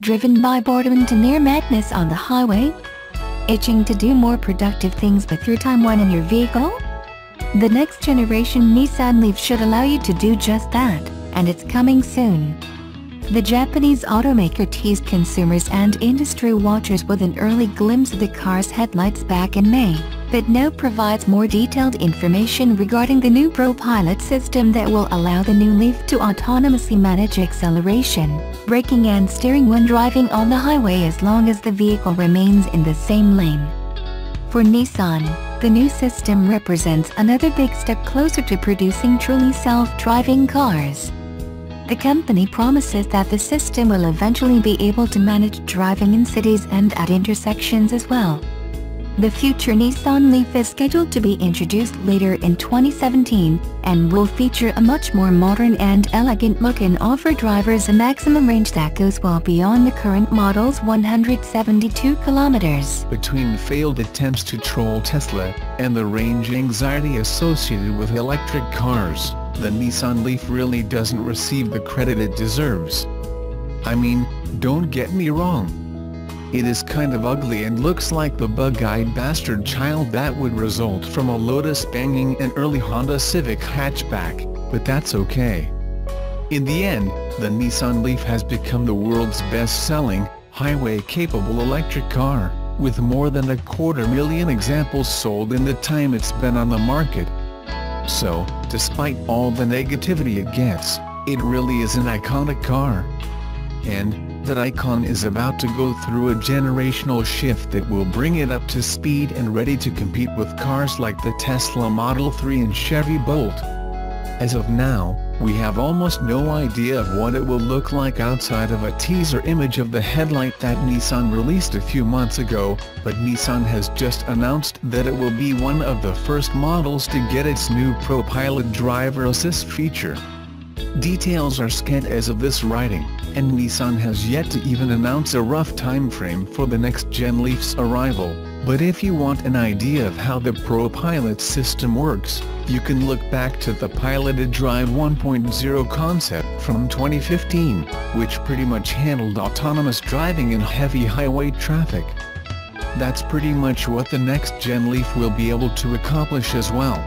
Driven by boredom to near madness on the highway? Itching to do more productive things with your time when in your vehicle? The next generation Nissan Leaf should allow you to do just that, and it's coming soon. The Japanese automaker teased consumers and industry watchers with an early glimpse of the car's headlights back in May, but now provides more detailed information regarding the new ProPilot system that will allow the new Leaf to autonomously manage acceleration, braking and steering when driving on the highway as long as the vehicle remains in the same lane. For Nissan, the new system represents another big step closer to producing truly self-driving cars. The company promises that the system will eventually be able to manage driving in cities and at intersections as well. The future Nissan Leaf is scheduled to be introduced later in 2017, and will feature a much more modern and elegant look and offer drivers a maximum range that goes well beyond the current model's 172 kilometers. Between failed attempts to troll Tesla, and the range anxiety associated with electric cars, the Nissan Leaf really doesn't receive the credit it deserves. I mean, don't get me wrong. It is kind of ugly and looks like the bug-eyed bastard child that would result from a Lotus banging an early Honda Civic hatchback, but that's okay. In the end, the Nissan Leaf has become the world's best-selling, highway-capable electric car, with more than a quarter million examples sold in the time it's been on the market, so, despite all the negativity it gets, it really is an iconic car. And, that icon is about to go through a generational shift that will bring it up to speed and ready to compete with cars like the Tesla Model 3 and Chevy Bolt. As of now, we have almost no idea of what it will look like outside of a teaser image of the headlight that Nissan released a few months ago, but Nissan has just announced that it will be one of the first models to get its new ProPilot driver assist feature. Details are scant as of this writing, and Nissan has yet to even announce a rough timeframe for the next-gen Leaf's arrival. But if you want an idea of how the ProPilot system works, you can look back to the Piloted Drive 1.0 concept from 2015, which pretty much handled autonomous driving in heavy highway traffic. That's pretty much what the next-gen Leaf will be able to accomplish as well.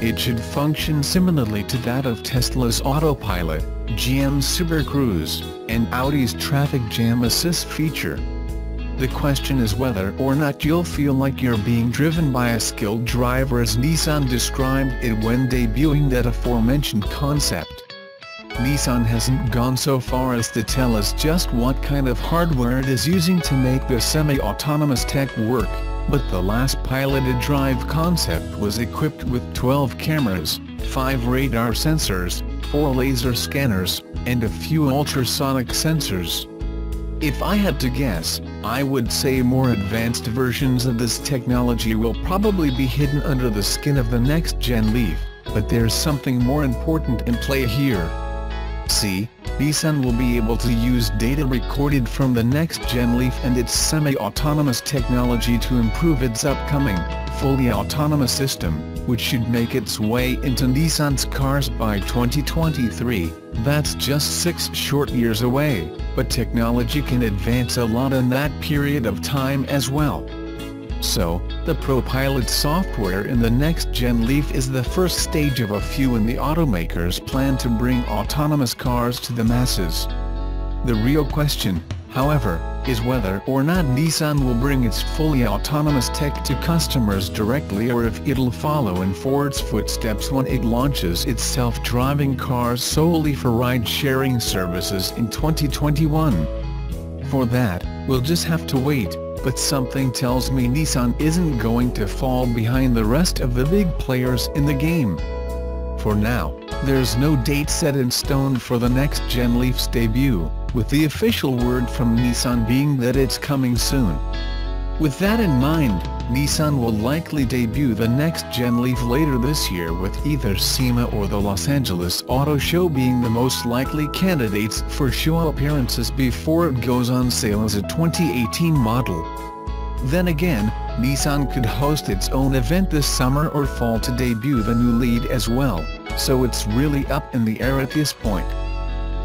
It should function similarly to that of Tesla's Autopilot, GM's Super Cruise, and Audi's Traffic Jam Assist feature. The question is whether or not you'll feel like you're being driven by a skilled driver as Nissan described it when debuting that aforementioned concept. Nissan hasn't gone so far as to tell us just what kind of hardware it is using to make the semi-autonomous tech work, but the last piloted drive concept was equipped with 12 cameras, 5 radar sensors, 4 laser scanners, and a few ultrasonic sensors. If I had to guess, I would say more advanced versions of this technology will probably be hidden under the skin of the next-gen Leaf, but there's something more important in play here. See, Nissan will be able to use data recorded from the next-gen Leaf and its semi-autonomous technology to improve its upcoming, fully autonomous system, which should make its way into Nissan's cars by 2023, that's just six short years away but technology can advance a lot in that period of time as well. So, the ProPilot software in the next-gen Leaf is the first stage of a few in the automaker's plan to bring autonomous cars to the masses. The real question, however, is whether or not Nissan will bring its fully autonomous tech to customers directly or if it'll follow in Ford's footsteps when it launches its self-driving cars solely for ride-sharing services in 2021. For that, we'll just have to wait, but something tells me Nissan isn't going to fall behind the rest of the big players in the game. For now, there's no date set in stone for the next Gen Leaf's debut, with the official word from Nissan being that it's coming soon. With that in mind, Nissan will likely debut the next Gen Leaf later this year with either SEMA or the Los Angeles Auto Show being the most likely candidates for show appearances before it goes on sale as a 2018 model. Then again, Nissan could host its own event this summer or fall to debut the new Leaf as well, so it's really up in the air at this point.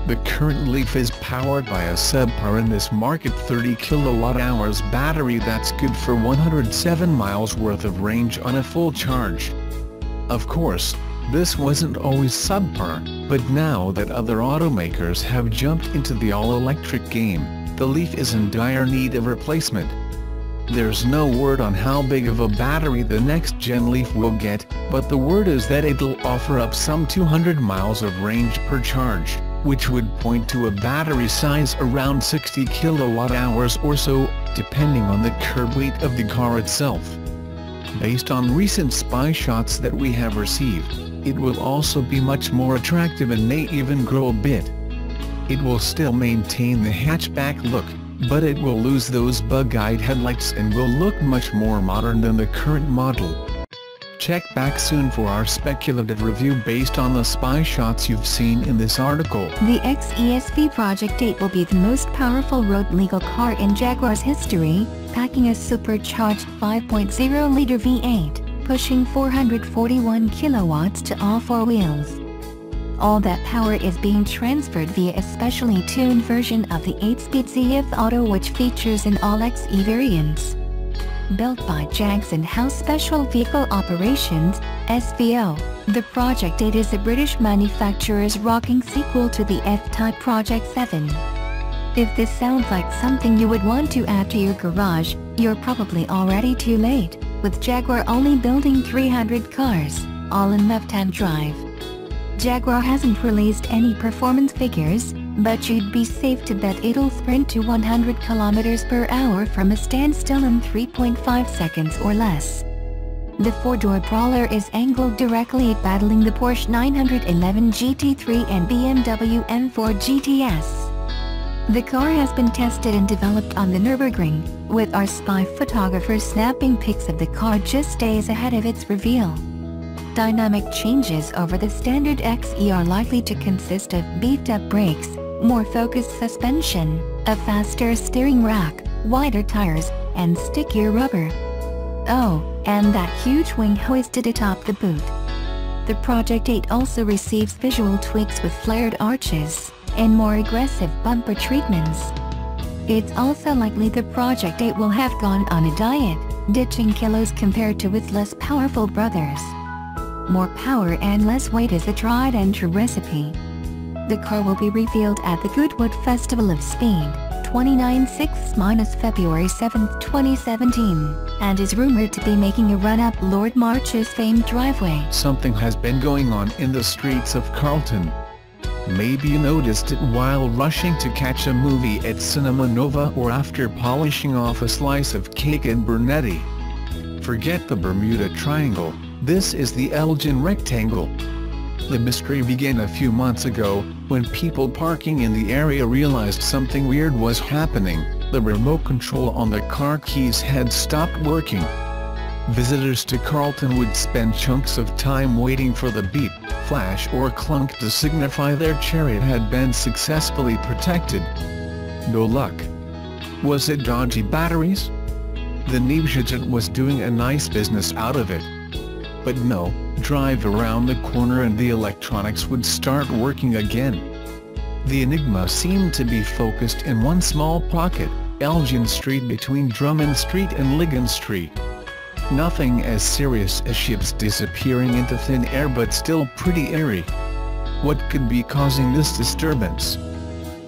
The current Leaf is powered by a subpar in this market 30 kilowatt-hours battery that's good for 107 miles worth of range on a full charge. Of course, this wasn't always subpar, but now that other automakers have jumped into the all-electric game, the Leaf is in dire need of replacement. There's no word on how big of a battery the next-gen Leaf will get, but the word is that it'll offer up some 200 miles of range per charge which would point to a battery size around 60 kilowatt-hours or so, depending on the curb weight of the car itself. Based on recent spy shots that we have received, it will also be much more attractive and may even grow a bit. It will still maintain the hatchback look, but it will lose those bug-eyed headlights and will look much more modern than the current model. Check back soon for our speculative review based on the spy shots you've seen in this article. The XE SV Project 8 will be the most powerful road-legal car in Jaguar's history, packing a supercharged 5.0-liter V8, pushing 441 kilowatts to all four wheels. All that power is being transferred via a specially tuned version of the 8-speed ZF Auto which features an all-XE variants built by Jags in-house Special Vehicle Operations, SVO. The Project 8 is a British manufacturer's rocking sequel to the F-Type Project 7. If this sounds like something you would want to add to your garage, you're probably already too late, with Jaguar only building 300 cars, all in left-hand drive. Jaguar hasn't released any performance figures, but you'd be safe to bet it'll sprint to 100 km per hour from a standstill in 3.5 seconds or less. The four-door brawler is angled directly at battling the Porsche 911 GT3 and BMW M4 GTS. The car has been tested and developed on the Nürburgring, with our spy photographers snapping pics of the car just days ahead of its reveal. Dynamic changes over the standard XE are likely to consist of beefed-up brakes, more focused suspension, a faster steering rack, wider tires, and stickier rubber. Oh, and that huge wing hoisted atop the boot. The Project 8 also receives visual tweaks with flared arches, and more aggressive bumper treatments. It's also likely the Project 8 will have gone on a diet, ditching kilos compared to its less powerful brothers. More power and less weight is a tried and true recipe. The car will be revealed at the Goodwood Festival of Speed, 29-6-February 7, 2017, and is rumored to be making a run up Lord March's famed driveway. Something has been going on in the streets of Carlton. Maybe you noticed it while rushing to catch a movie at Cinema Nova or after polishing off a slice of cake in Brunetti. Forget the Bermuda Triangle, this is the Elgin Rectangle. The mystery began a few months ago, when people parking in the area realized something weird was happening, the remote control on the car keys had stopped working. Visitors to Carlton would spend chunks of time waiting for the beep, flash or clunk to signify their chariot had been successfully protected. No luck. Was it dodgy batteries? The negligent was doing a nice business out of it. But no, drive around the corner and the electronics would start working again. The Enigma seemed to be focused in one small pocket, Elgin Street between Drummond Street and Lygon Street. Nothing as serious as ships disappearing into thin air but still pretty eerie. What could be causing this disturbance?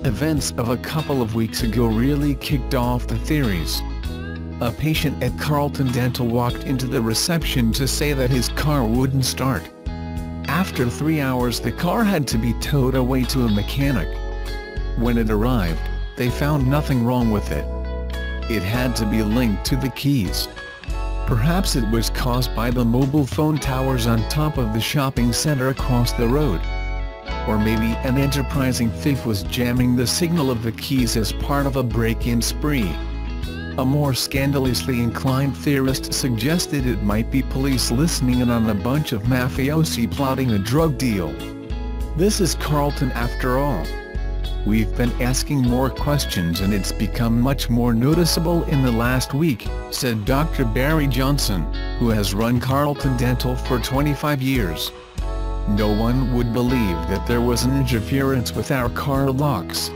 Events of a couple of weeks ago really kicked off the theories. A patient at Carlton Dental walked into the reception to say that his car wouldn't start. After three hours the car had to be towed away to a mechanic. When it arrived, they found nothing wrong with it. It had to be linked to the keys. Perhaps it was caused by the mobile phone towers on top of the shopping center across the road. Or maybe an enterprising thief was jamming the signal of the keys as part of a break-in spree. A more scandalously inclined theorist suggested it might be police listening in on a bunch of mafiosi plotting a drug deal. This is Carlton after all. We've been asking more questions and it's become much more noticeable in the last week, said Dr. Barry Johnson, who has run Carlton Dental for 25 years. no one would believe that there was an interference with our car locks.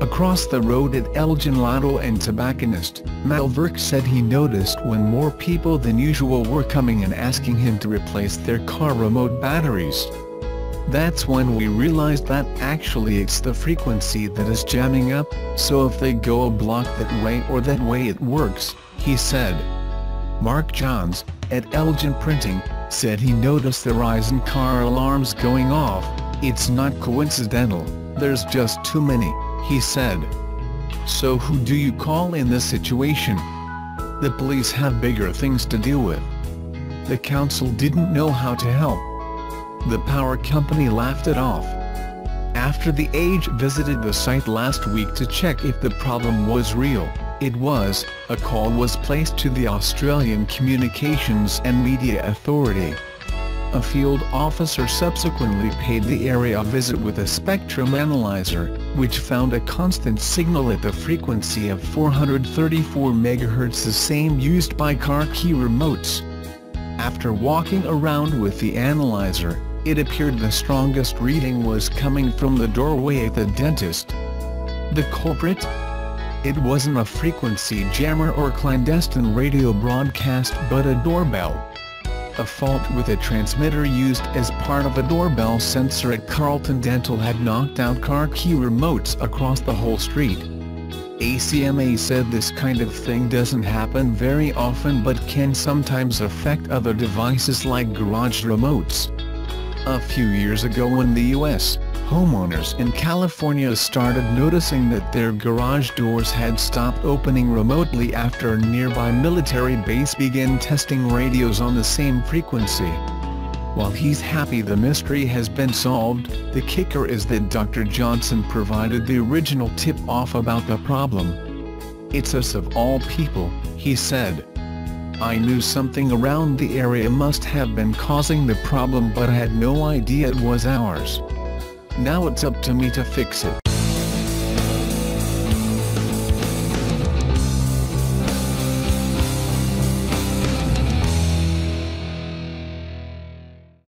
Across the road at Elgin Lotto and tobacconist, Malverk said he noticed when more people than usual were coming and asking him to replace their car remote batteries. That's when we realized that actually it's the frequency that is jamming up, so if they go a block that way or that way it works, he said. Mark Johns, at Elgin Printing, said he noticed the rise in car alarms going off, it's not coincidental, there's just too many, he said. So who do you call in this situation? The police have bigger things to deal with. The council didn't know how to help. The power company laughed it off. After the Age visited the site last week to check if the problem was real, it was, a call was placed to the Australian Communications and Media Authority. A field officer subsequently paid the area a visit with a spectrum analyzer, which found a constant signal at the frequency of 434 MHz the same used by car key remotes. After walking around with the analyzer, it appeared the strongest reading was coming from the doorway at the dentist. The culprit? It wasn't a frequency jammer or clandestine radio broadcast but a doorbell. A fault with a transmitter used as part of a doorbell sensor at Carlton Dental had knocked out car key remotes across the whole street. ACMA said this kind of thing doesn't happen very often but can sometimes affect other devices like garage remotes. A few years ago in the U.S., homeowners in California started noticing that their garage doors had stopped opening remotely after a nearby military base began testing radios on the same frequency. While he's happy the mystery has been solved, the kicker is that Dr. Johnson provided the original tip-off about the problem. It's us of all people, he said. I knew something around the area must have been causing the problem but had no idea it was ours. Now it's up to me to fix it.